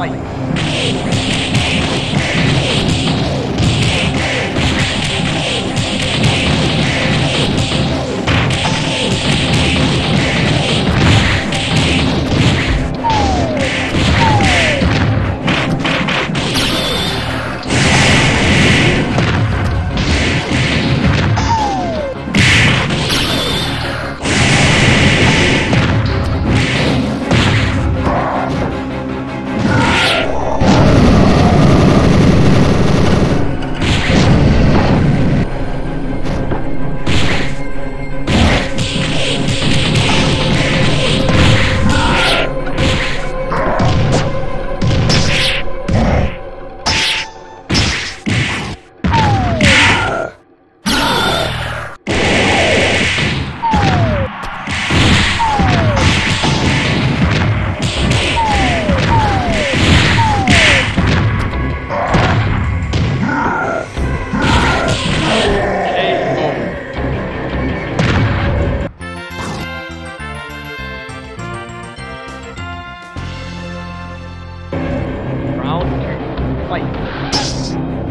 Fight. Fight.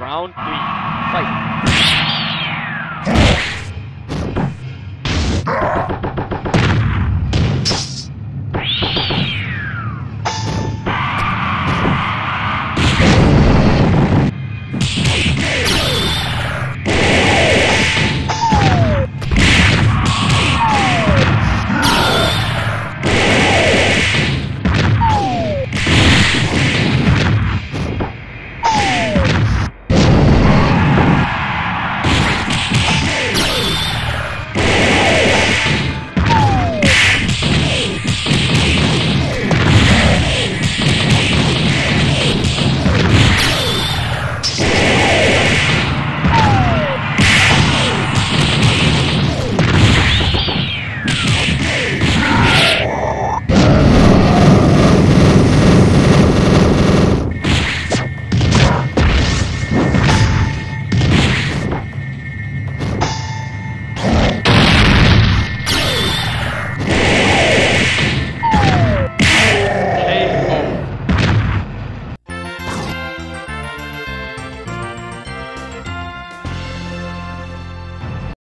Round three. Fight.